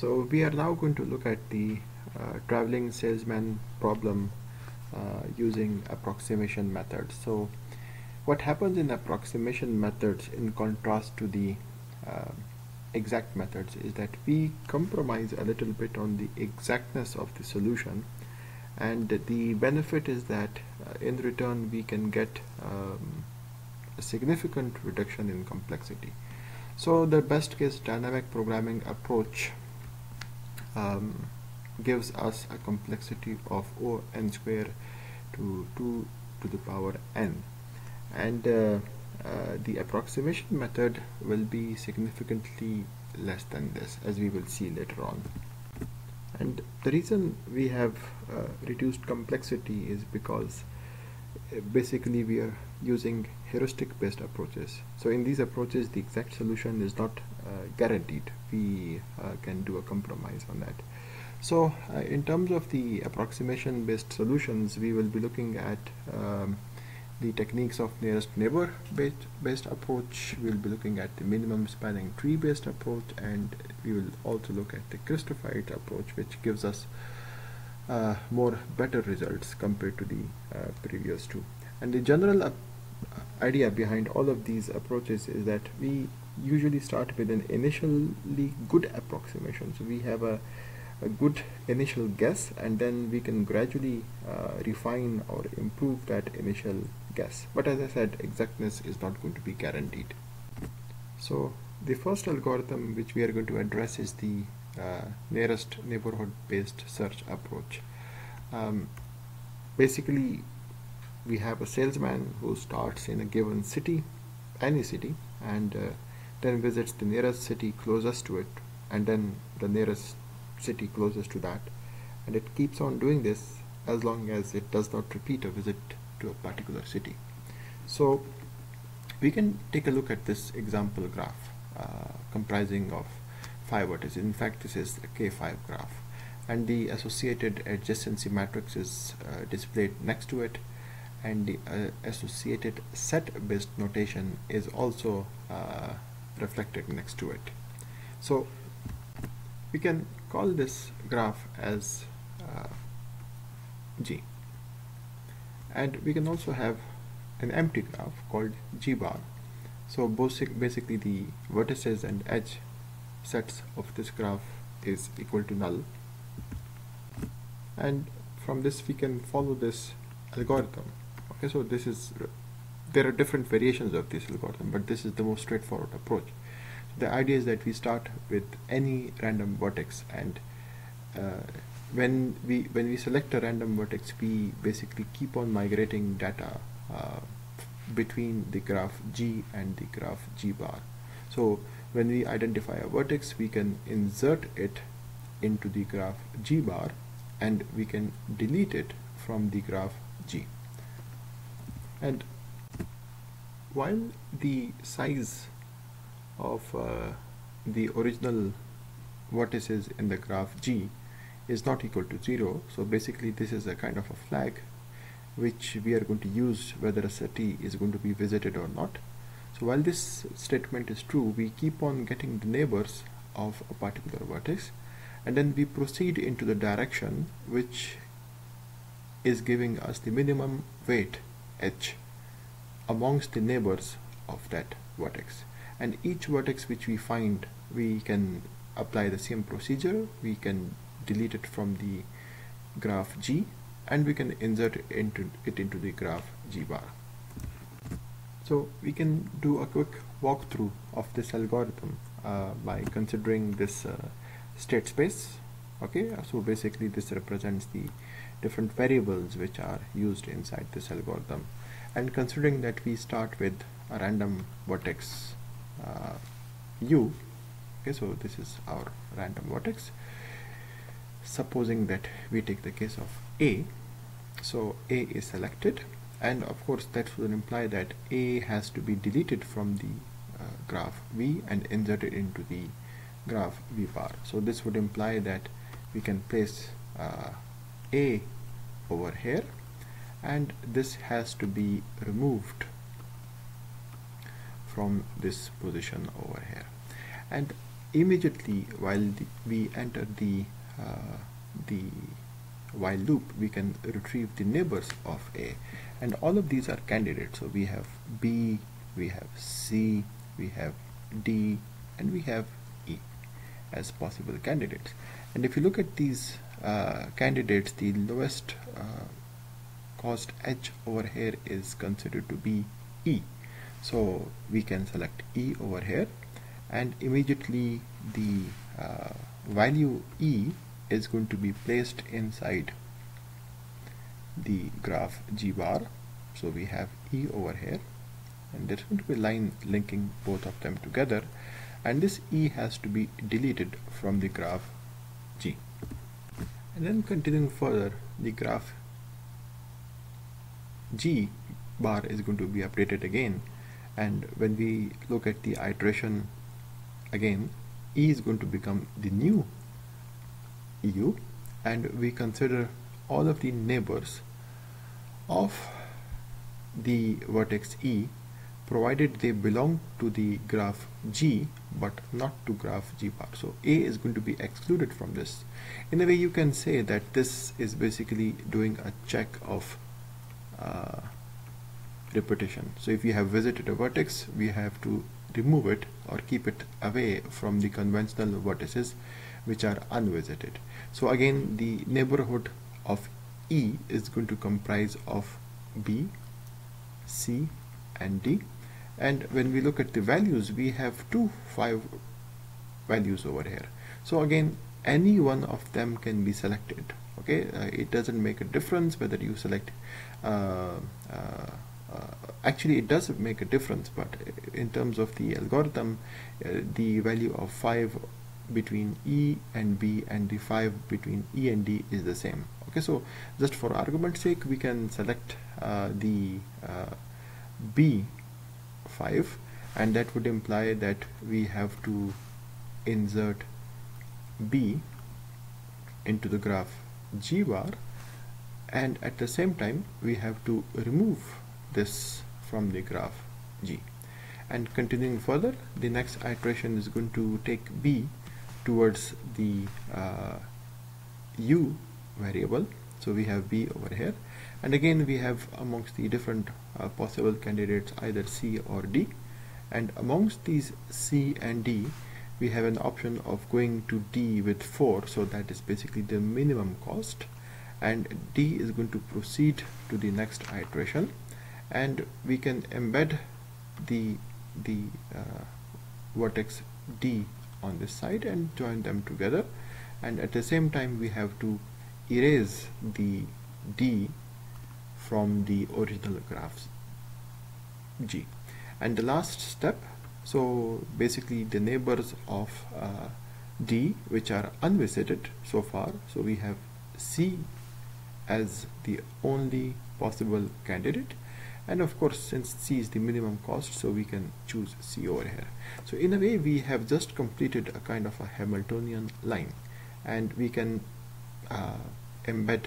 So we are now going to look at the uh, traveling salesman problem uh, using approximation methods. So what happens in approximation methods in contrast to the uh, exact methods is that we compromise a little bit on the exactness of the solution and the benefit is that uh, in return we can get um, a significant reduction in complexity. So the best case dynamic programming approach um, gives us a complexity of O n square to 2 to the power n. And uh, uh, the approximation method will be significantly less than this as we will see later on. And the reason we have uh, reduced complexity is because uh, basically we are using heuristic based approaches. So in these approaches the exact solution is not uh, guaranteed. We uh, can do a compromise on that. So uh, in terms of the approximation based solutions we will be looking at um, the techniques of nearest neighbor based, based approach. We'll be looking at the minimum spanning tree based approach and we will also look at the Christofides approach which gives us uh, more better results compared to the uh, previous two. And the general idea behind all of these approaches is that we usually start with an initially good approximation. So we have a, a good initial guess and then we can gradually uh, refine or improve that initial guess. But as I said exactness is not going to be guaranteed. So the first algorithm which we are going to address is the uh, nearest neighborhood based search approach. Um, basically we have a salesman who starts in a given city any city and uh, then visits the nearest city closest to it and then the nearest city closest to that. And it keeps on doing this as long as it does not repeat a visit to a particular city. So we can take a look at this example graph uh, comprising of five vertices. In fact this is a k5 graph. And the associated adjacency matrix is uh, displayed next to it and the uh, associated set based notation is also uh, reflected next to it. So we can call this graph as uh, G. And we can also have an empty graph called G bar. So basically the vertices and edge sets of this graph is equal to null. And from this we can follow this algorithm okay so this is there are different variations of this algorithm but this is the most straightforward approach. The idea is that we start with any random vertex and uh, when we when we select a random vertex we basically keep on migrating data uh, between the graph G and the graph G bar. So when we identify a vertex we can insert it into the graph G bar and we can delete it from the graph G and while the size of uh, the original vertices in the graph G is not equal to 0 so basically this is a kind of a flag which we are going to use whether a city is going to be visited or not. So while this statement is true we keep on getting the neighbors of a particular vertex and then we proceed into the direction which is giving us the minimum weight h amongst the neighbors of that vertex. And each vertex which we find we can apply the same procedure. We can delete it from the graph G and we can insert it into, it into the graph G bar. So we can do a quick walkthrough of this algorithm uh, by considering this uh, state space. Okay so basically this represents the different variables which are used inside this algorithm. And considering that we start with a random vertex uh, u okay so this is our random vertex. Supposing that we take the case of a so a is selected and of course that would imply that a has to be deleted from the uh, graph v and inserted into the graph v bar. So this would imply that we can place uh, a over here and this has to be removed from this position over here. And immediately while the, we enter the uh, the while loop we can retrieve the neighbors of a. And all of these are candidates. So we have b we have c we have d and we have e as possible candidates. And if you look at these uh, candidates the lowest uh, cost edge over here is considered to be e. So we can select e over here. And immediately the uh, value e is going to be placed inside the graph g bar. So we have e over here. And there's going to be a line linking both of them together. And this e has to be deleted from the graph g and then continuing further the graph g bar is going to be updated again. And when we look at the iteration again e is going to become the new u. And we consider all of the neighbors of the vertex e provided they belong to the graph G but not to graph G bar. So A is going to be excluded from this. In a way you can say that this is basically doing a check of uh, repetition. So if you have visited a vertex we have to remove it or keep it away from the conventional vertices which are unvisited. So again the neighborhood of E is going to comprise of B, C and D and when we look at the values we have two five values over here. So again any one of them can be selected okay? Uh, it doesn't make a difference whether you select uh, uh, uh actually it does make a difference but in terms of the algorithm uh, the value of 5 between E and B and the 5 between E and D is the same okay? So just for argument's sake we can select uh, the uh, B5 and that would imply that we have to insert B into the graph G bar and at the same time we have to remove this from the graph G. And continuing further the next iteration is going to take B towards the uh, u variable. So we have b over here and again we have amongst the different uh, possible candidates either c or d. And amongst these c and d we have an option of going to d with 4 so that is basically the minimum cost. And d is going to proceed to the next iteration. And we can embed the the uh, vertex d on this side and join them together. And at the same time we have to erase the D from the original graphs. G. And the last step so basically the neighbors of uh, D which are unvisited so far so we have C as the only possible candidate. And of course since C is the minimum cost so we can choose C over here. So in a way we have just completed a kind of a Hamiltonian line. And we can uh, embed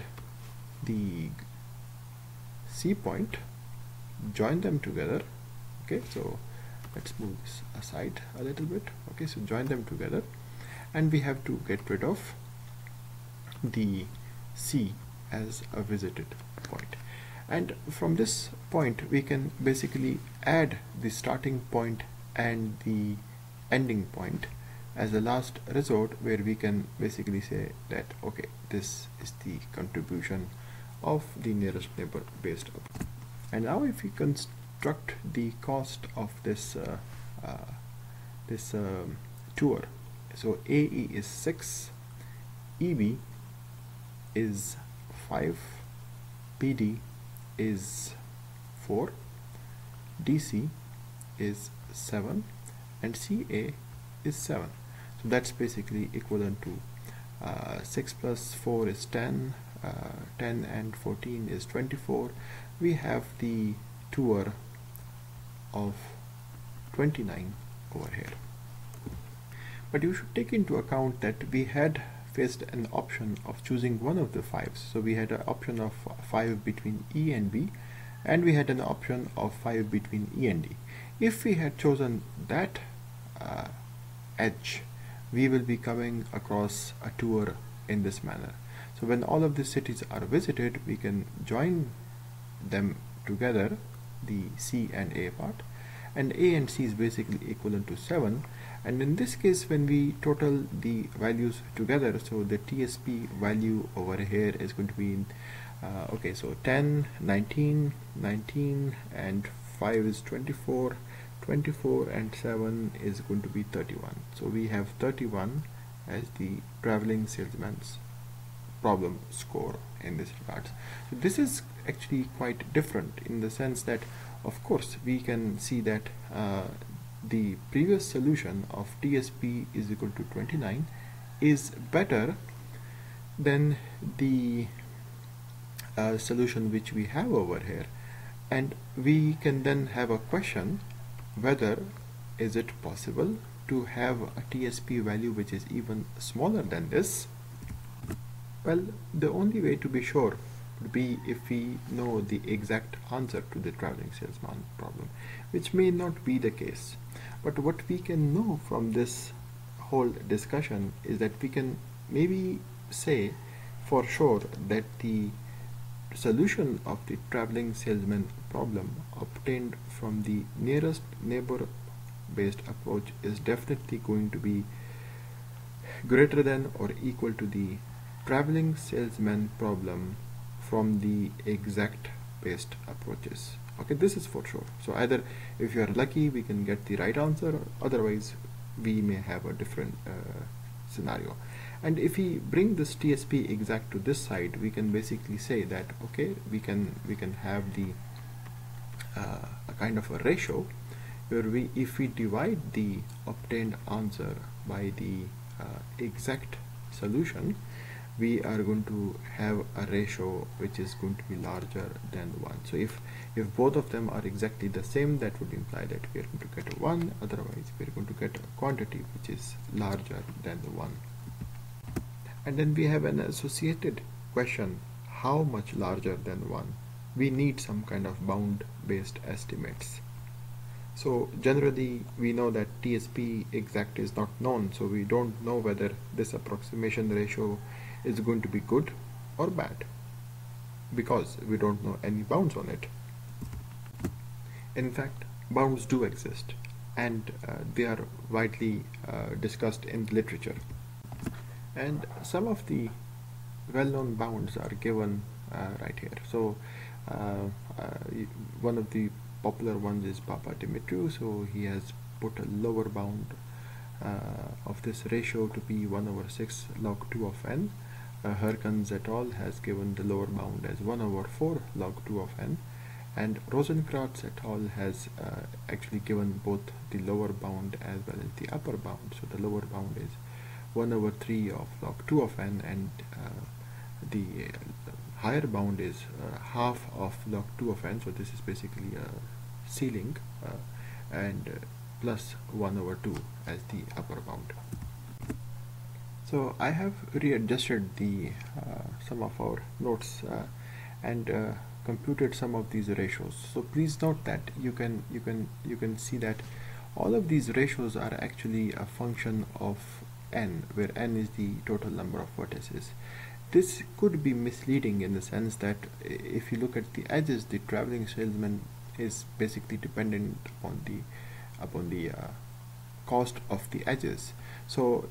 the C point join them together okay? So let's move this aside a little bit okay? So join them together and we have to get rid of the C as a visited point. And from this point we can basically add the starting point and the ending point as a last resort where we can basically say that okay this is the contribution of the nearest neighbor based up. And now if we construct the cost of this uh, uh, this um, tour so AE is 6 EB is 5 PD is 4 DC is 7 and CA is 7 so that's basically equivalent to uh, 6 plus 4 is 10 uh, 10 and 14 is 24 we have the tour of 29 over here. But you should take into account that we had faced an option of choosing one of the fives. So we had an option of 5 between E and B and we had an option of 5 between E and D. If we had chosen that uh, edge we will be coming across a tour in this manner so when all of these cities are visited we can join them together the C and A part. And A and C is basically equivalent to 7 and in this case when we total the values together so the TSP value over here is going to be uh, okay so 10 19 19 and 5 is 24 24 and 7 is going to be 31 so we have 31 as the traveling salesman's problem score in this regards. So this is actually quite different in the sense that of course we can see that uh, the previous solution of TSP is equal to 29 is better than the uh, solution which we have over here. And we can then have a question whether is it possible to have a TSP value which is even smaller than this well the only way to be sure would be if we know the exact answer to the traveling salesman problem which may not be the case. But what we can know from this whole discussion is that we can maybe say for sure that the solution of the traveling salesman problem obtained from the nearest neighbor based approach is definitely going to be greater than or equal to the traveling salesman problem from the exact based approaches. Okay this is for sure. So either if you are lucky we can get the right answer otherwise we may have a different uh, scenario. And if we bring this TSP exact to this side we can basically say that okay we can we can have the uh, a kind of a ratio where we if we divide the obtained answer by the uh, exact solution we are going to have a ratio which is going to be larger than 1 so if if both of them are exactly the same that would imply that we are going to get a 1 otherwise we are going to get a quantity which is larger than the 1 and then we have an associated question. How much larger than 1 we need some kind of bound based estimates. So generally we know that TSP exact is not known. So we don't know whether this approximation ratio is going to be good or bad because we don't know any bounds on it. In fact, bounds do exist and uh, they are widely uh, discussed in the literature. And some of the well-known bounds are given uh, right here. So uh, uh, one of the popular ones is Papadimitriou. So he has put a lower bound uh, of this ratio to be 1 over 6 log 2 of n uh, Hurkens et al. has given the lower bound as 1 over 4 log 2 of n and Rosenkrantz et al. has uh, actually given both the lower bound as well as the upper bound. So the lower bound is 1 over 3 of log 2 of n and uh, the higher bound is uh, half of log 2 of n. So this is basically a ceiling uh, and uh, plus 1 over 2 as the upper bound. So I have readjusted the uh, some of our notes uh, and uh, computed some of these ratios. So please note that you can you can you can see that all of these ratios are actually a function of n, where n is the total number of vertices. This could be misleading in the sense that if you look at the edges, the traveling salesman is basically dependent upon the upon the uh, cost of the edges. So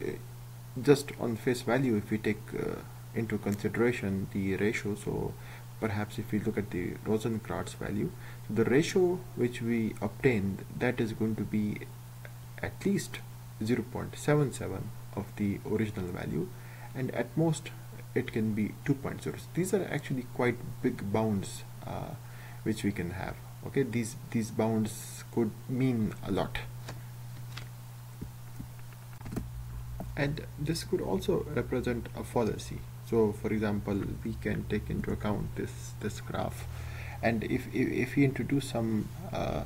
just on face value if we take uh, into consideration the ratio so perhaps if we look at the Rosenkrantz value so the ratio which we obtained that is going to be at least 0.77 of the original value and at most it can be 2.0 these are actually quite big bounds uh, which we can have okay? These these bounds could mean a lot and this could also represent a fallacy. So for example we can take into account this this graph. And if if, if we introduce some uh,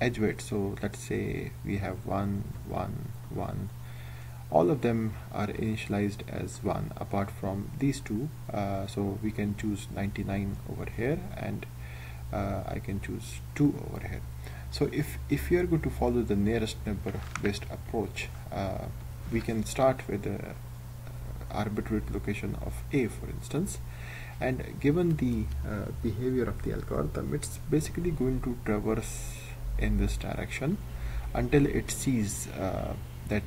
edge weight so let's say we have one one one all of them are initialized as one apart from these two. Uh, so we can choose 99 over here and uh, I can choose 2 over here. So if if you are going to follow the nearest neighbor based approach uh, we can start with the arbitrary location of a for instance. And given the uh, behavior of the algorithm it's basically going to traverse in this direction until it sees uh, that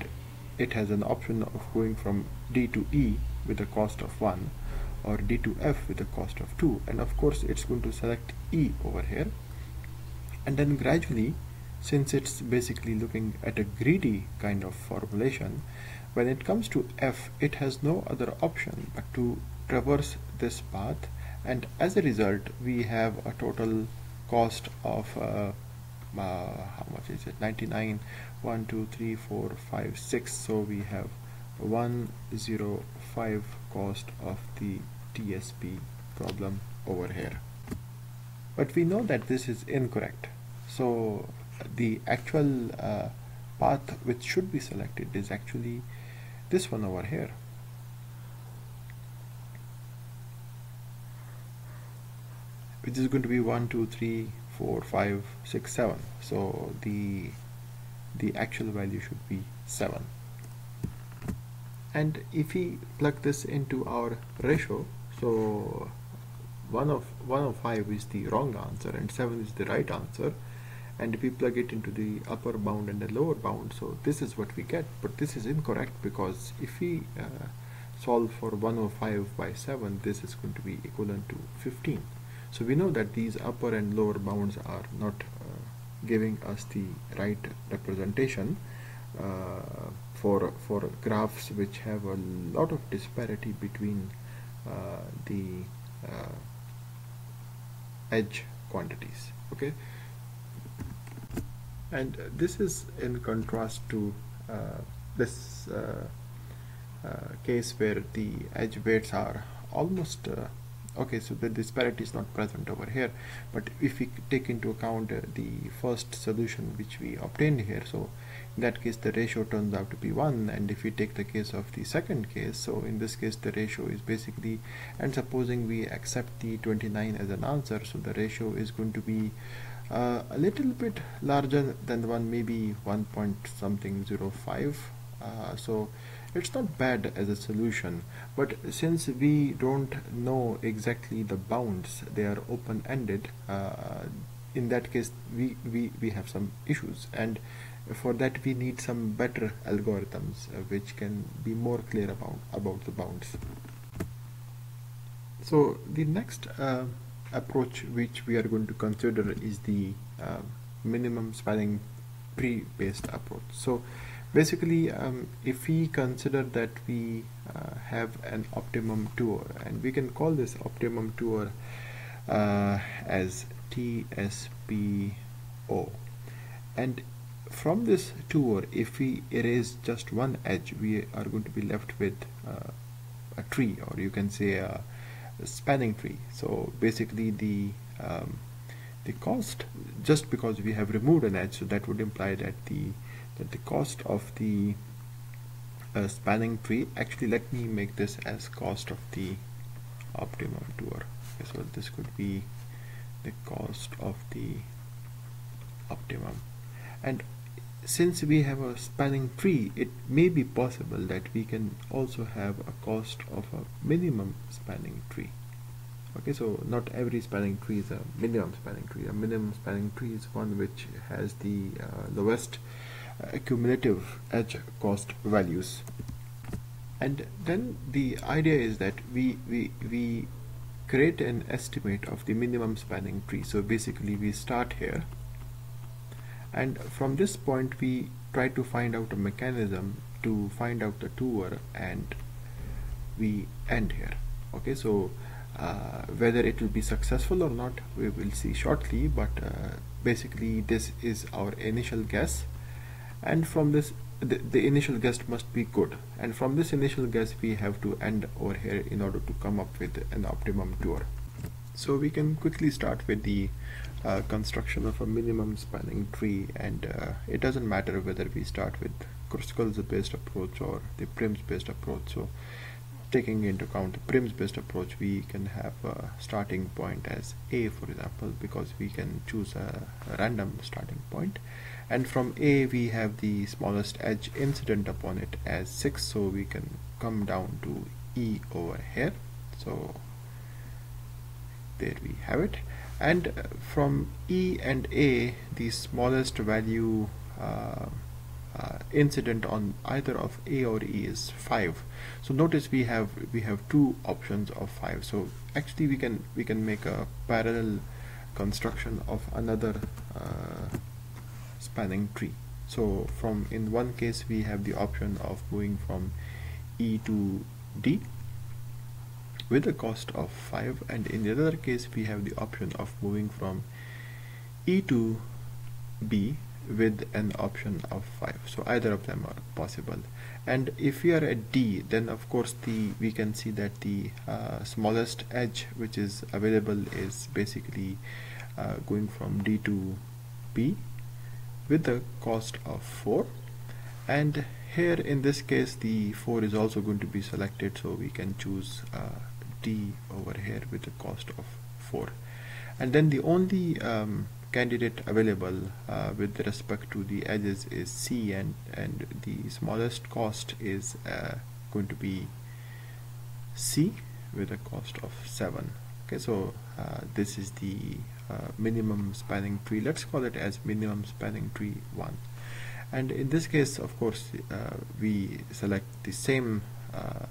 it has an option of going from D to E with a cost of 1 or D to F with a cost of 2 and of course it's going to select E over here. And then gradually since it's basically looking at a greedy kind of formulation when it comes to F it has no other option but to traverse this path and as a result we have a total cost of uh, uh, how much is it? 99 1 2 3 4 5 6 so we have 105 cost of the TSP problem over here. But we know that this is incorrect. So the actual uh, path which should be selected is actually this one over here. Which is going to be 1 2 3 4 5 6 7 so the the actual value should be 7 and if we plug this into our ratio so 1 of 1 of 5 is the wrong answer and 7 is the right answer and we plug it into the upper bound and the lower bound. So this is what we get. But this is incorrect because if we uh, solve for 105 by 7 this is going to be equivalent to 15 so we know that these upper and lower bounds are not uh, giving us the right representation uh, for for graphs which have a lot of disparity between uh, the uh, edge quantities. Okay and this is in contrast to uh, this uh, case where the edge weights are almost okay so the disparity is not present over here. But if we take into account uh, the first solution which we obtained here so in that case the ratio turns out to be 1 and if we take the case of the second case so in this case the ratio is basically and supposing we accept the 29 as an answer so the ratio is going to be uh, a little bit larger than the 1 maybe 1 point something 05 uh, so it's not bad as a solution. But since we don't know exactly the bounds they are open-ended uh, in that case we, we we have some issues. And for that we need some better algorithms uh, which can be more clear about about the bounds. So the next uh, approach which we are going to consider is the uh, minimum spanning tree based approach. So basically um, if we consider that we uh, have an optimum tour and we can call this optimum tour uh, as TSPO and from this tour if we erase just one edge we are going to be left with uh, a tree or you can say a, a spanning tree. So basically the um, the cost just because we have removed an edge so that would imply that the that the cost of the uh, spanning tree actually let me make this as cost of the optimum tour okay, so this could be the cost of the optimum. And since we have a spanning tree it may be possible that we can also have a cost of a minimum spanning tree. Okay so not every spanning tree is a minimum spanning tree. A minimum spanning tree is one which has the uh, lowest cumulative edge cost values. And then the idea is that we we we create an estimate of the minimum spanning tree. So basically we start here and from this point we try to find out a mechanism to find out the tour and we end here. Okay so uh, whether it will be successful or not we will see shortly but uh, basically this is our initial guess. And from this the, the initial guess must be good. And from this initial guess we have to end over here in order to come up with an optimum tour. So we can quickly start with the uh, construction of a minimum spanning tree and uh, it doesn't matter whether we start with Kruskal's based approach or the Prim's based approach. So taking into account the Prim's based approach we can have a starting point as A for example because we can choose a, random starting point. And from A we have the smallest edge incident upon it as 6 so we can come down to E over here. So there we have it and uh, from E and A the smallest value uh, uh, incident on either of A or E is 5 so notice we have we have two options of 5 so actually we can we can make a parallel construction of another uh, spanning tree. So from in one case we have the option of moving from E to D with a cost of 5 and in the other case we have the option of moving from E to B with an option of 5 so either of them are possible. And if we are at D then of course the we can see that the uh, smallest edge which is available is basically uh, going from D to B with the cost of 4 and here in this case the 4 is also going to be selected so we can choose uh, D over here with the cost of 4 and then the only um, candidate available uh, with respect to the edges is C and, and the smallest cost is uh, going to be C with a cost of 7 okay so uh, this is the uh, minimum spanning tree. Let's call it as minimum spanning tree 1 and in this case of course uh, we select the same uh,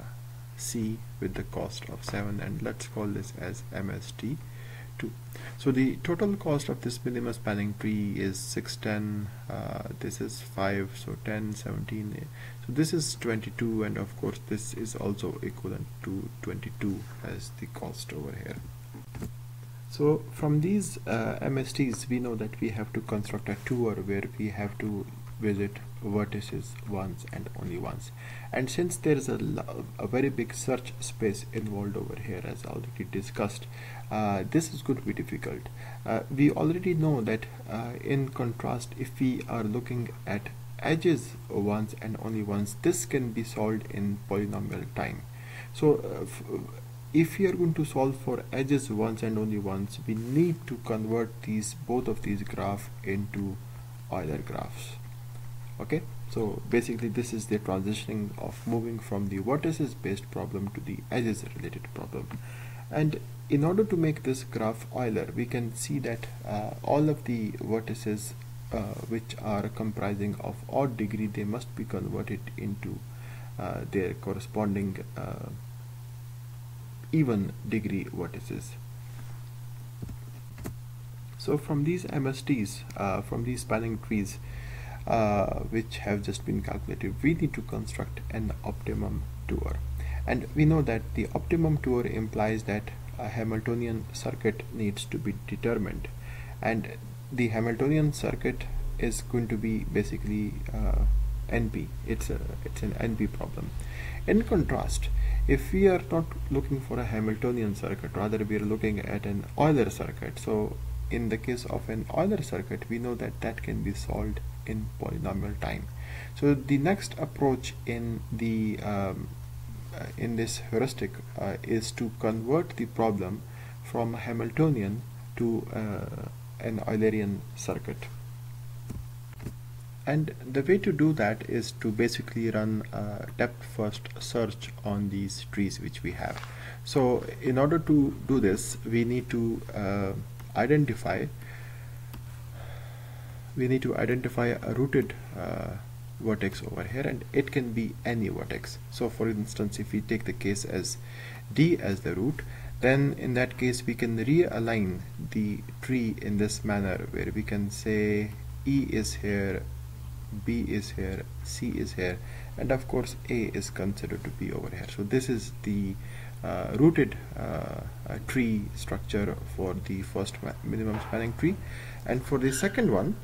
C with the cost of 7 and let's call this as MST 2 so the total cost of this minimum spanning tree is 610 uh, this is 5 so 10 17 so this is 22 and of course this is also equivalent to 22 as the cost over here. So from these uh, MSTs we know that we have to construct a tour where we have to visit vertices once and only once and since there is a, a very big search space involved over here as already discussed uh, this is going to be difficult. Uh, we already know that uh, in contrast if we are looking at edges once and only once this can be solved in polynomial time. So uh, if we are going to solve for edges once and only once we need to convert these both of these graphs into Euler graphs. Okay so basically this is the transitioning of moving from the vertices based problem to the edges related problem. And in order to make this graph Euler we can see that uh, all of the vertices uh, which are comprising of odd degree they must be converted into uh, their corresponding uh, even degree vertices. So from these MSTs uh, from these spanning trees uh, which have just been calculated. We need to construct an optimum tour. And we know that the optimum tour implies that a Hamiltonian circuit needs to be determined. And the Hamiltonian circuit is going to be basically uh, NP it's a it's an NP problem. In contrast if we are not looking for a Hamiltonian circuit rather we are looking at an Euler circuit. So in the case of an Euler circuit we know that that can be solved in polynomial time. So the next approach in the um, uh, in this heuristic uh, is to convert the problem from Hamiltonian to uh, an Eulerian circuit. And the way to do that is to basically run a depth first search on these trees which we have. So in order to do this we need to uh, identify we need to identify a rooted uh, vertex over here and it can be any vertex. So for instance if we take the case as D as the root then in that case we can realign the tree in this manner where we can say E is here B is here C is here and of course A is considered to be over here. So this is the uh, rooted uh, tree structure for the first minimum spanning tree. And for the second one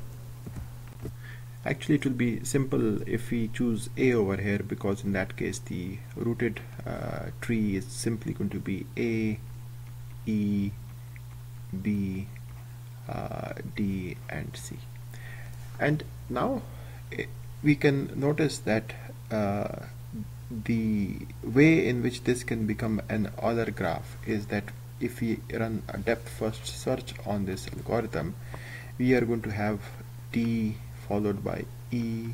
actually it will be simple if we choose A over here because in that case the rooted uh, tree is simply going to be A E B uh, D and C. And now eh, we can notice that uh, the way in which this can become an other graph is that if we run a depth first search on this algorithm we are going to have D followed by E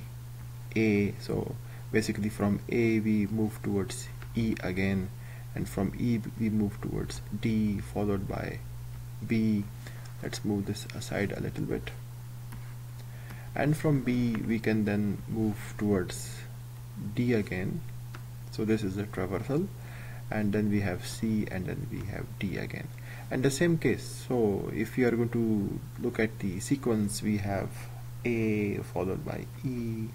A. So basically from A we move towards E again and from E we move towards D followed by B. Let's move this aside a little bit. And from B we can then move towards D again. So this is the traversal and then we have C and then we have D again. And the same case so if you are going to look at the sequence we have A followed by E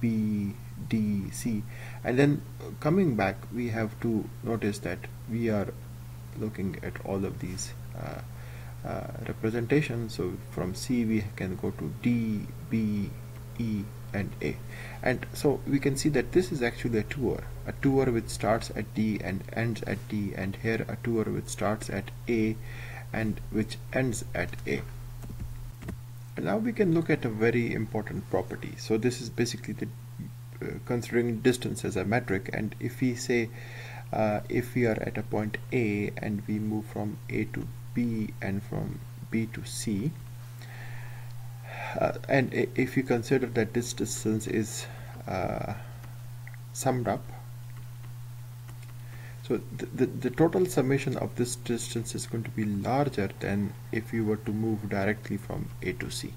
B D C. And then coming back we have to notice that we are looking at all of these uh, uh, representation so from C we can go to D B E and A. And so we can see that this is actually a tour a tour which starts at D and ends at D and here a tour which starts at A and which ends at A now we can look at a very important property. So this is basically the uh, considering distance as a metric and if we say uh, if we are at a point A and we move from A to B and from B to C uh, and if you consider that this distance is uh, summed up so the, the, the, total summation of this distance is going to be larger than if you were to move directly from A to C.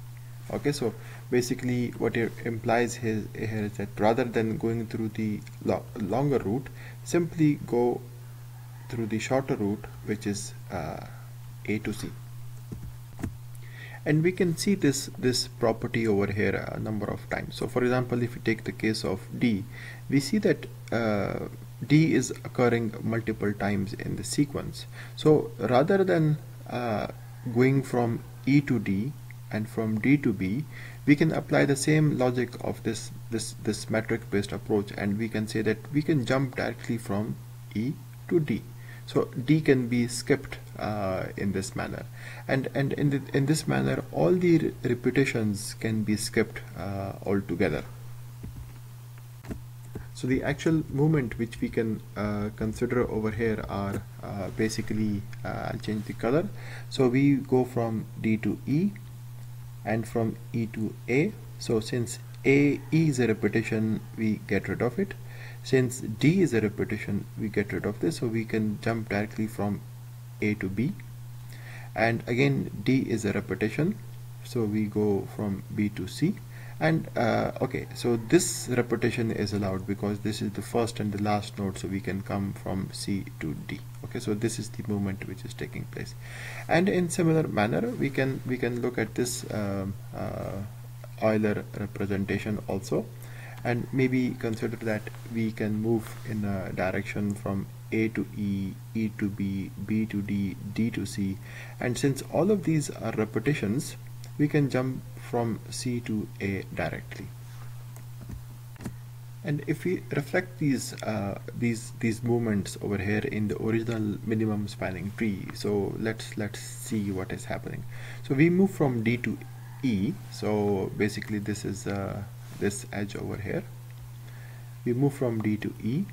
Okay so basically what it implies here, is that rather than going through the lo longer route simply go through the shorter route which is uh, A to C. And we can see this this property over here a number of times. So for example if we take the case of D we see that uh, D is occurring multiple times in the sequence. So rather than uh, going from E to D and from D to B we can apply the same logic of this this this metric based approach and we can say that we can jump directly from E to D. So D can be skipped uh, in this manner. And and in, the, in this manner all the re repetitions can be skipped uh, altogether so the actual movement which we can uh, consider over here are uh, basically uh, I'll change the color. So we go from D to E and from E to A. So since A E is a repetition we get rid of it. Since D is a repetition we get rid of this. So we can jump directly from A to B. And again D is a repetition. So we go from B to C and uh, okay so this repetition is allowed because this is the first and the last node so we can come from C to D. Okay so this is the movement which is taking place. And in similar manner we can we can look at this um, uh, Euler representation also. And maybe consider that we can move in a direction from A to E, E to B, B to D, D to C. And since all of these are repetitions we can jump from C to A directly. And if we reflect these uh, these these movements over here in the original minimum spanning tree so let's let's see what is happening. So we move from D to E. So basically this is uh, this edge over here. We move from D to E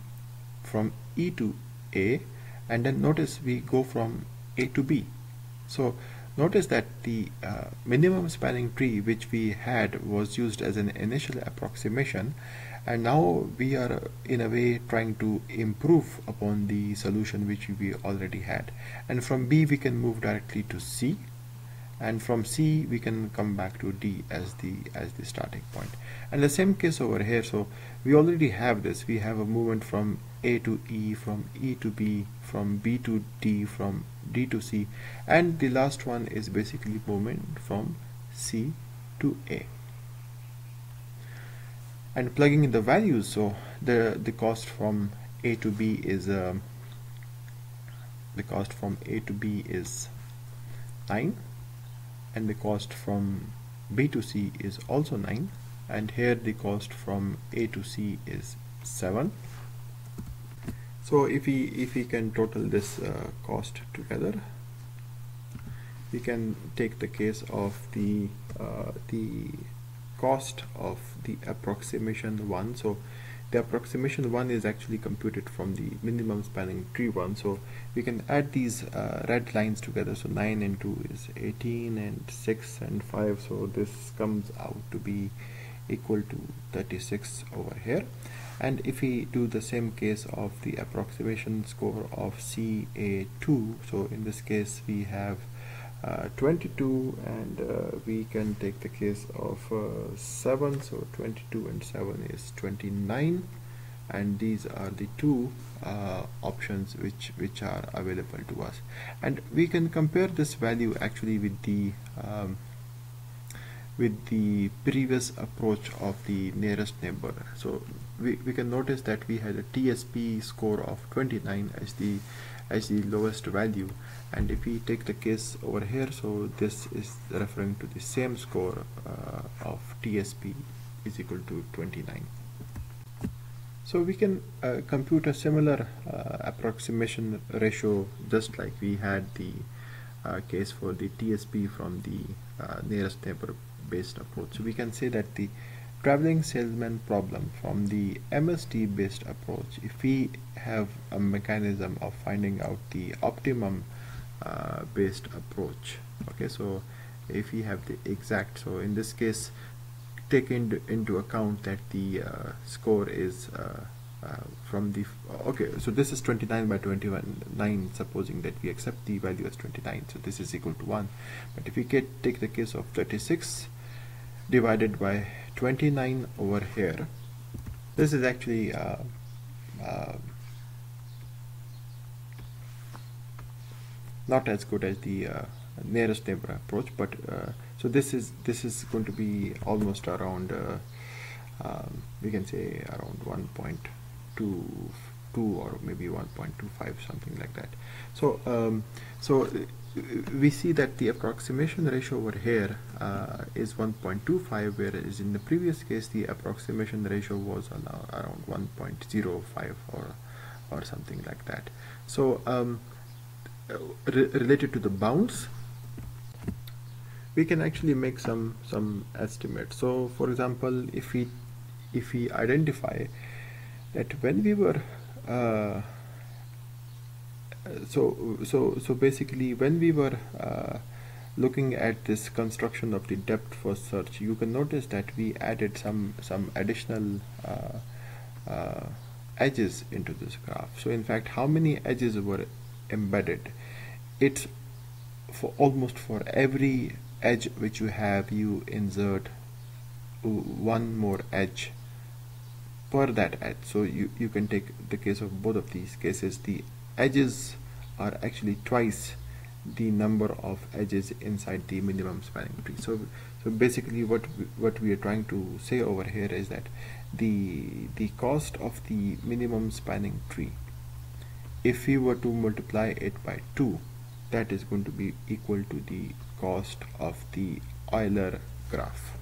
from E to A and then notice we go from A to B. So notice that the uh, minimum spanning tree which we had was used as an initial approximation and now we are in a way trying to improve upon the solution which we already had. And from B we can move directly to C and from C we can come back to D as the as the starting point. And the same case over here. So we already have this. We have a movement from A to E from E to B from B to D from D to C. And the last one is basically movement from C to A. And plugging in the values. So the the cost from A to B is um, the cost from A to B is 9 and the cost from B to C is also 9 and here the cost from A to C is 7 so if we if we can total this uh, cost together we can take the case of the uh, the cost of the approximation 1 so the approximation 1 is actually computed from the minimum spanning tree one. So we can add these uh, red lines together. So 9 and 2 is 18 and 6 and 5 so this comes out to be equal to 36 over here. And if we do the same case of the approximation score of CA2 so in this case we have uh, 22 and uh, we can take the case of uh, 7 so 22 and 7 is 29 and these are the two uh, options which which are available to us. And we can compare this value actually with the um, with the previous approach of the nearest neighbor. So we, we can notice that we had a TSP score of 29 as the as the lowest value and if we take the case over here so this is referring to the same score uh, of TSP is equal to 29 so we can uh, compute a similar uh, approximation ratio just like we had the uh, case for the TSP from the uh, nearest neighbor based approach. So we can say that the traveling salesman problem from the MST based approach, if we have a mechanism of finding out the optimum uh, based approach, okay, so if we have the exact, so in this case take into, into account that the uh, score is uh, uh, from the okay so this is 29 by 21 9 supposing that we accept the value as 29 so this is equal to 1 but if we get take the case of 36 divided by 29 over here. This is actually uh, uh, not as good as the uh, nearest neighbor approach but uh, so this is this is going to be almost around uh, um, we can say around 1.22 or maybe 1.25 something like that. So um, so we see that the approximation ratio over here uh, is 1.25 whereas in the previous case the approximation ratio was around 1.05 or or something like that. So um, re related to the bounds we can actually make some some estimates. So for example if we if we identify that when we were uh, so so so basically when we were uh, looking at this construction of the depth first search you can notice that we added some some additional uh, uh, edges into this graph. So in fact how many edges were embedded? It's for almost for every edge which you have you insert one more edge per that edge. So you you can take the case of both of these cases. The edges are actually twice the number of edges inside the minimum spanning tree. So so basically what we, what we are trying to say over here is that the the cost of the minimum spanning tree if we were to multiply it by 2 that is going to be equal to the cost of the Euler graph.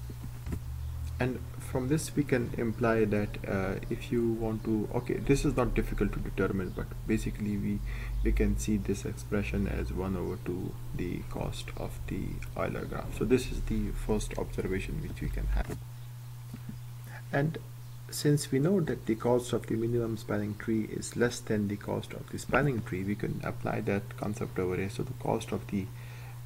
And from this we can imply that uh, if you want to okay this is not difficult to determine but basically we we can see this expression as 1 over 2 the cost of the Euler graph. So this is the first observation which we can have. And since we know that the cost of the minimum spanning tree is less than the cost of the spanning tree we can apply that concept over here. So the cost of the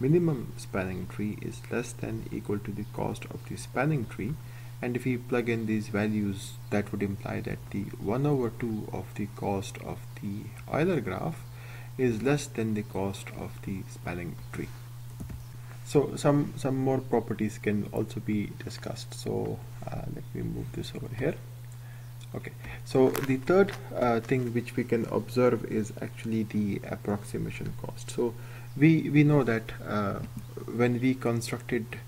minimum spanning tree is less than equal to the cost of the spanning tree and if we plug in these values that would imply that the 1 over 2 of the cost of the Euler graph is less than the cost of the spanning tree. So some some more properties can also be discussed. So uh, let me move this over here. Okay. So the third uh, thing which we can observe is actually the approximation cost. So we we know that uh, when we constructed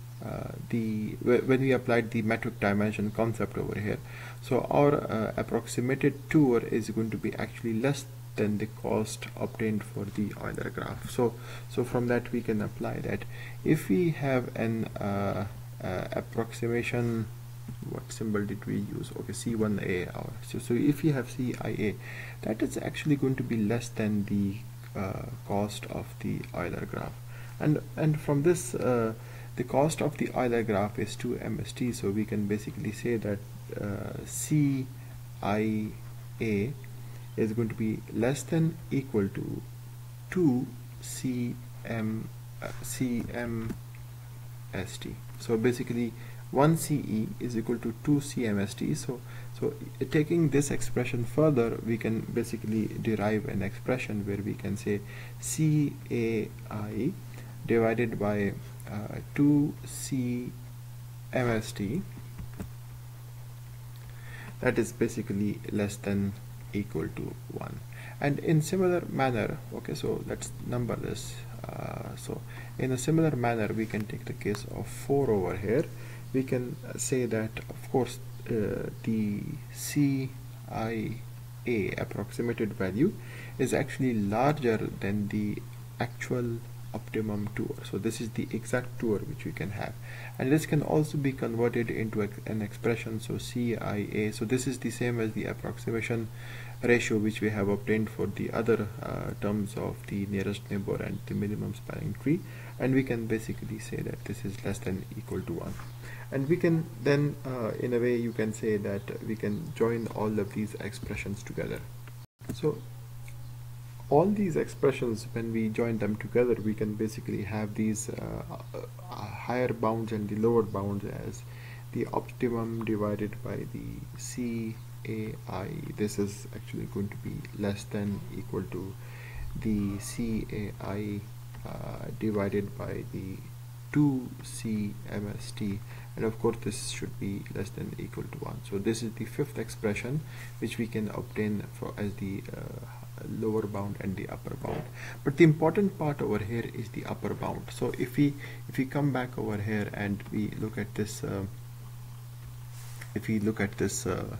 the when we applied the metric dimension concept over here so our uh, approximated tour is going to be actually less than the cost obtained for the Euler graph. So so from that we can apply that. If we have an uh, uh approximation what symbol did we use? Okay C1A our so, so if you have CIA that is actually going to be less than the uh, cost of the Euler graph. And and from this uh, the cost of the Euler graph is 2 MST so we can basically say that uh, CIA is going to be less than equal to 2 CM uh, CMST so basically 1 CE is equal to 2 CMST so so taking this expression further we can basically derive an expression where we can say CAI divided by uh, 2 CMST that is basically less than equal to 1 and in similar manner okay so let's number this uh, so in a similar manner we can take the case of 4 over here. We can say that of course uh, the CIA approximated value is actually larger than the actual optimum tour. So this is the exact tour which we can have. And this can also be converted into an expression so CIA so this is the same as the approximation ratio which we have obtained for the other uh, terms of the nearest neighbor and the minimum spanning tree. And we can basically say that this is less than equal to 1 and we can then uh, in a way you can say that we can join all of these expressions together. So all these expressions when we join them together we can basically have these uh, uh, higher bounds and the lower bounds as the optimum divided by the c a i. This is actually going to be less than equal to the CAI uh, divided by the 2CMST and of course this should be less than equal to 1 so this is the fifth expression which we can obtain for as the uh, lower bound and the upper bound. But the important part over here is the upper bound. So if we if we come back over here and we look at this uh, if we look at this uh,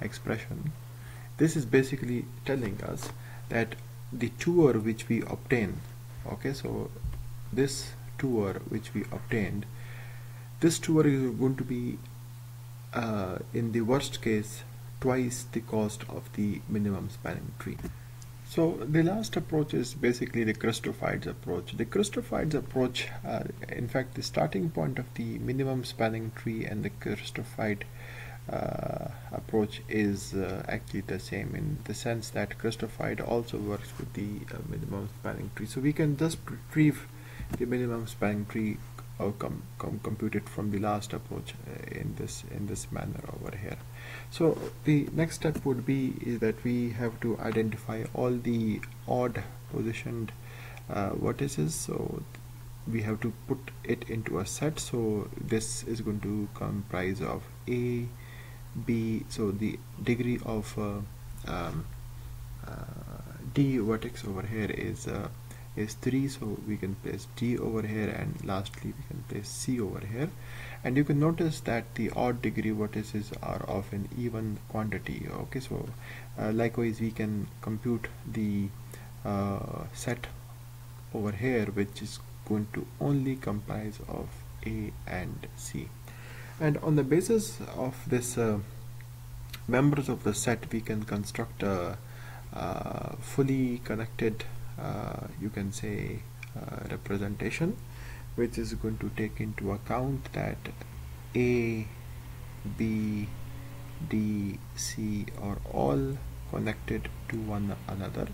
expression this is basically telling us that the tour which we obtain okay so this tour which we obtained this tour is going to be uh, in the worst case twice the cost of the minimum spanning tree so the last approach is basically the Christofides's approach. The Christofides's approach, uh, in fact, the starting point of the minimum spanning tree and the Christofides uh, approach is uh, actually the same in the sense that Christofides also works with the uh, minimum spanning tree. So we can just retrieve the minimum spanning tree outcome com computed from the last approach uh, in this in this manner over here. So the next step would be is that we have to identify all the odd positioned uh, vertices. So we have to put it into a set. So this is going to comprise of A, B so the degree of uh, um, uh, D vertex over here is uh, is 3 so we can place D over here and lastly we can place C over here. And you can notice that the odd degree vertices are of an even quantity okay? So uh, likewise we can compute the uh, set over here which is going to only comprise of A and C. And on the basis of this uh, members of the set we can construct a, a fully connected uh, you can say uh, representation which is going to take into account that A, B, D, C are all connected to one another.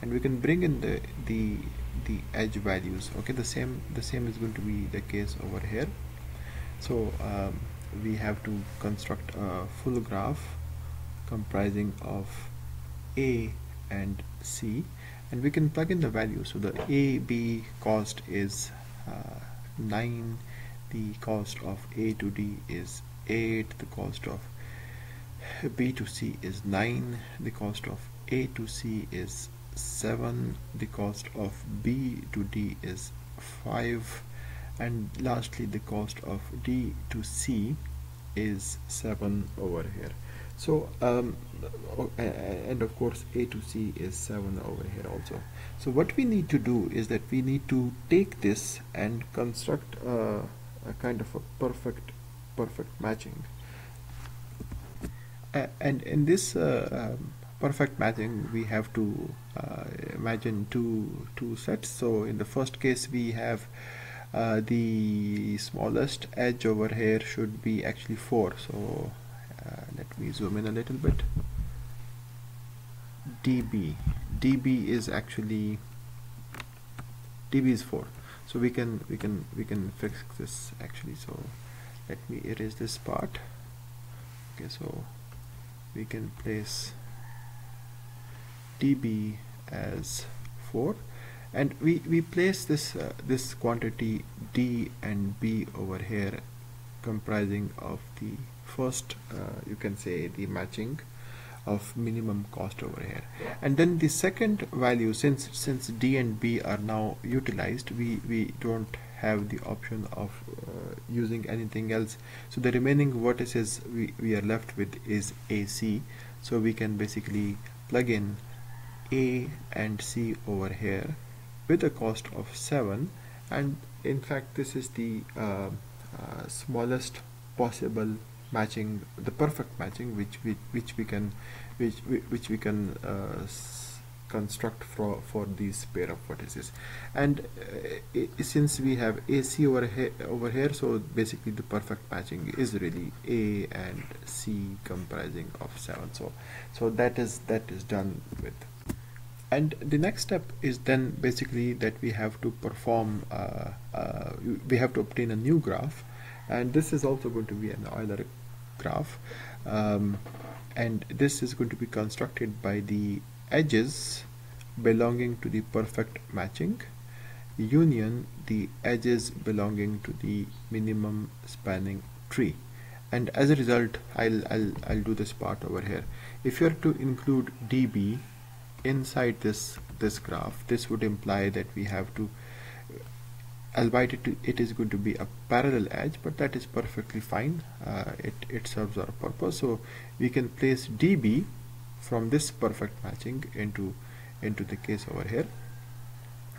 And we can bring in the the the edge values. Okay the same the same is going to be the case over here. So um, we have to construct a full graph comprising of A and C and we can plug in the value. So the A B cost is uh, 9 the cost of A to D is 8 the cost of B to C is 9 the cost of A to C is 7 the cost of B to D is 5 and lastly the cost of D to C is 7 over here so um, and of course A to C is 7 over here also. So what we need to do is that we need to take this and construct a, a kind of a perfect perfect matching. And in this uh, um, perfect matching we have to uh, imagine two two sets. So in the first case we have uh, the smallest edge over here should be actually 4 so uh, let me zoom in a little bit. Db db is actually db is 4 so we can we can we can fix this actually. So let me erase this part. Okay so we can place db as 4 and we we place this uh, this quantity d and b over here comprising of the first uh, you can say the matching of minimum cost over here. And then the second value since since d and b are now utilized we we don't have the option of uh, using anything else. So the remaining vertices we, we are left with is AC so we can basically plug in A and C over here with a cost of 7 and in fact this is the uh, uh, smallest possible matching the perfect matching which we which we can which which we can uh, construct for for these pair of vertices. And uh, since we have AC over here over here so basically the perfect matching is really A and C comprising of 7 so so that is that is done with. And the next step is then basically that we have to perform uh, uh, we have to obtain a new graph. And this is also going to be an Euler graph. Um, and this is going to be constructed by the edges belonging to the perfect matching union the edges belonging to the minimum spanning tree. And as a result I'll, I'll, I'll do this part over here. If you're to include dB inside this this graph this would imply that we have to albeit it, it is going to be a parallel edge but that is perfectly fine. Uh, it, it serves our purpose. So we can place dB from this perfect matching into into the case over here.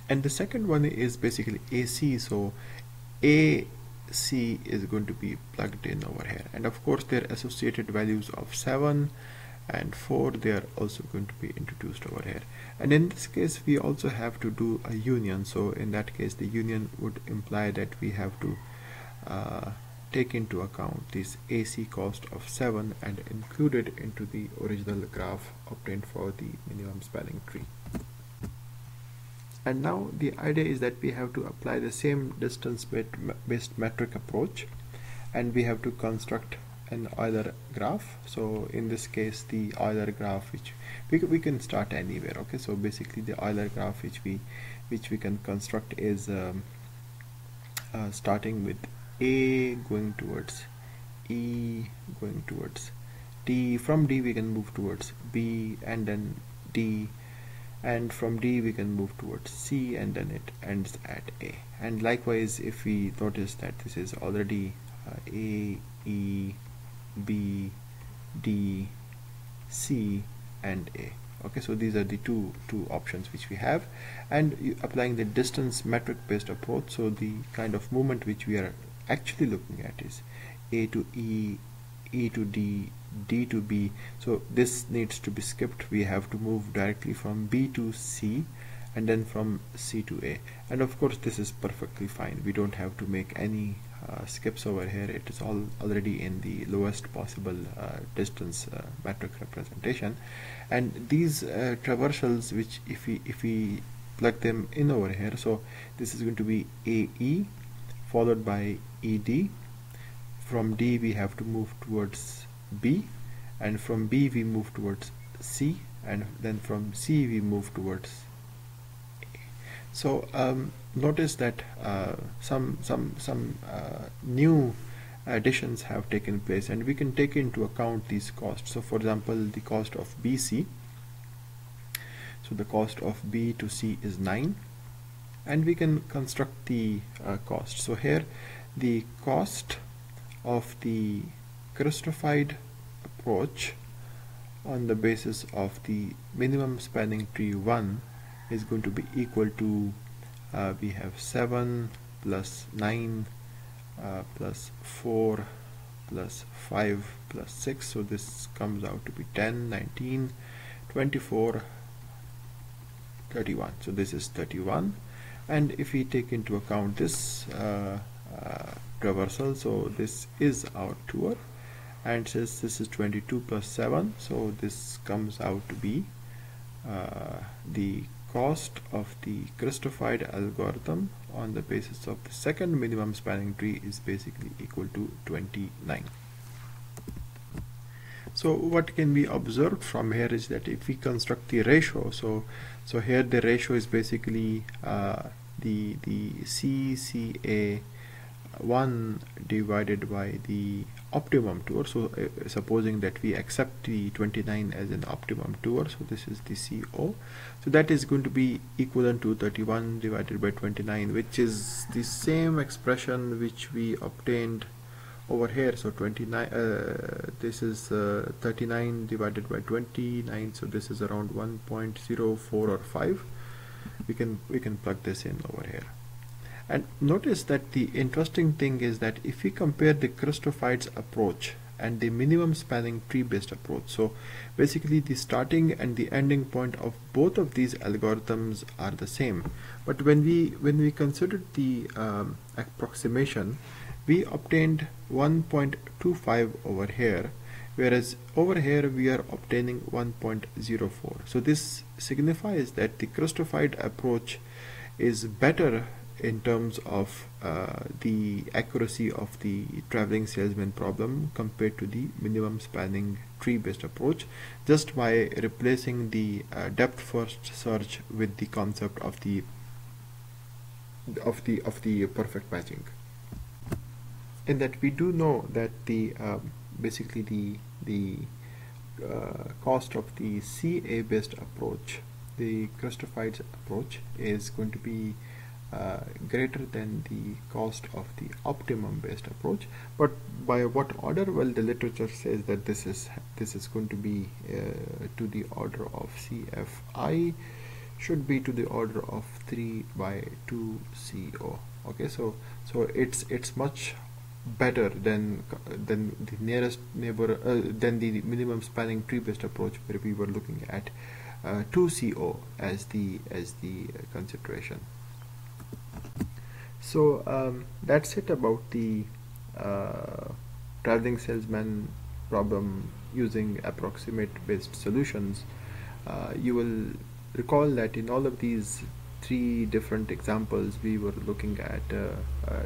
And the second one is basically AC so AC is going to be plugged in over here. And of course their associated values of 7 and 4 they are also going to be introduced over here. And in this case we also have to do a union. So in that case the union would imply that we have to uh, take into account this AC cost of 7 and include it into the original graph obtained for the minimum spanning tree. And now the idea is that we have to apply the same distance based metric approach and we have to construct an Euler graph. So in this case the Euler graph which we, we can start anywhere okay? So basically the Euler graph which we which we can construct is um, uh, starting with A going towards E going towards D from D we can move towards B and then D. And from D we can move towards C and then it ends at A. And likewise if we notice that this is already uh, A E B, D, C and A. Okay so these are the two two options which we have. And applying the distance metric based approach so the kind of movement which we are actually looking at is A to E E to D D to B. So this needs to be skipped. We have to move directly from B to C and then from C to A. And of course this is perfectly fine. We don't have to make any skips over here it is all already in the lowest possible uh, distance uh, metric representation. And these uh, traversals which if we if we plug them in over here so this is going to be AE followed by ED from D we have to move towards B and from B we move towards C and then from C we move towards A. So um, notice that uh, some some some uh, new additions have taken place and we can take into account these costs. So for example the cost of BC so the cost of B to C is 9 and we can construct the uh, cost. So here the cost of the Christofides approach on the basis of the minimum spanning tree 1 is going to be equal to uh, we have 7 plus 9 uh, plus 4 plus 5 plus 6 so this comes out to be 10 19 24 31 so this is 31 and if we take into account this uh, uh, traversal so this is our tour. And since this is 22 plus 7 so this comes out to be uh, the cost of the Christofides algorithm on the basis of the second minimum spanning tree is basically equal to 29 so what can be observed from here is that if we construct the ratio so so here the ratio is basically uh, the the CCA 1 divided by the optimum tour. So uh, supposing that we accept the 29 as an optimum tour so this is the CO so that is going to be equivalent to 31 divided by 29 which is the same expression which we obtained over here. So 29 uh, this is uh, 39 divided by 29 so this is around 1.04 or 5 we can we can plug this in over here and notice that the interesting thing is that if we compare the Christofides approach and the minimum spanning tree based approach so basically the starting and the ending point of both of these algorithms are the same. But when we when we considered the um, approximation we obtained 1.25 over here whereas over here we are obtaining 1.04 so this signifies that the Christofides approach is better in terms of uh, the accuracy of the traveling salesman problem compared to the minimum spanning tree based approach. Just by replacing the uh, depth first search with the concept of the of the of the perfect matching. In that we do know that the um, basically the the uh, cost of the CA based approach the Christofides approach is going to be uh, greater than the cost of the optimum based approach. But by what order? Well the literature says that this is this is going to be uh, to the order of CFI should be to the order of 3 by 2 CO okay so so it's it's much better than than the nearest neighbor uh, than the minimum spanning tree based approach where we were looking at uh, 2 CO as the as the consideration so um, that's it about the uh, traveling salesman problem using approximate based solutions. Uh, you will recall that in all of these three different examples we were looking at uh, uh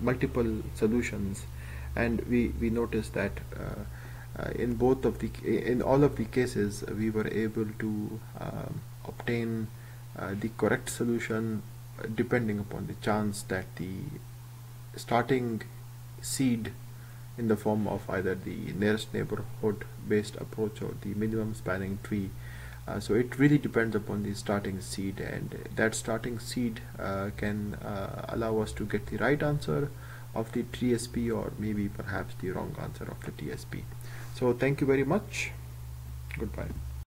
multiple solutions. And we we noticed that uh, uh, in both of the in all of the cases we were able to um, obtain the correct solution depending upon the chance that the starting seed in the form of either the nearest neighborhood based approach or the minimum spanning tree. Uh, so it really depends upon the starting seed and that starting seed uh, can uh, allow us to get the right answer of the TSP or maybe perhaps the wrong answer of the TSP so thank you very much. Goodbye